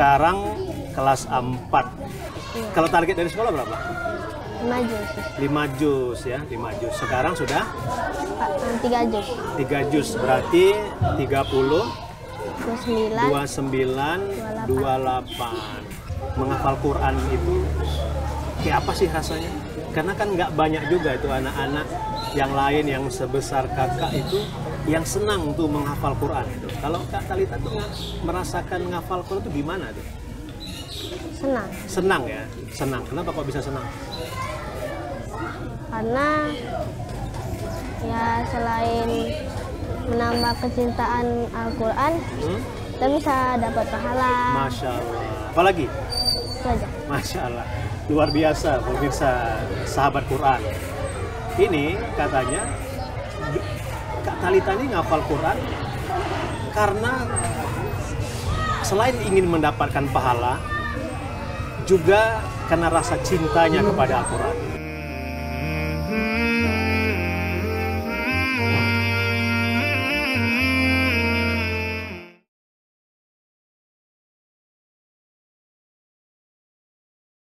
Sekarang kelas 4. Iya. Kalau target dari sekolah berapa? Maju sih. 5 jus ya, 5 jus. Sekarang sudah Pak, eh, tiga juz. 3 jus, berarti 30 Dua sembilan. 29 28. Menghafal Quran itu kayak apa sih rasanya? Karena kan nggak banyak juga itu anak-anak yang lain yang sebesar kakak itu yang senang tuh menghafal Quran itu. Kalau Kak Talita tuh merasakan menghafal Quran itu gimana tuh? Senang. Senang ya, senang. Kenapa kok bisa senang? Karena ya selain menambah kecintaan Al-Quran, Hmm? kita bisa dapat pahala. Masya Allah. Apalagi? Itu aja. Masya Allah, luar biasa pemirsa sahabat Quran. Ini katanya Kak Talita ini ngafal Quran karena selain ingin mendapatkan pahala, juga karena rasa cintanya kepada Al-Quran.